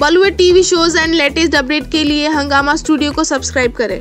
Bollywood TV shows and latest update के लिए हंगामा स्टूडियो को सब्सक्राइब करें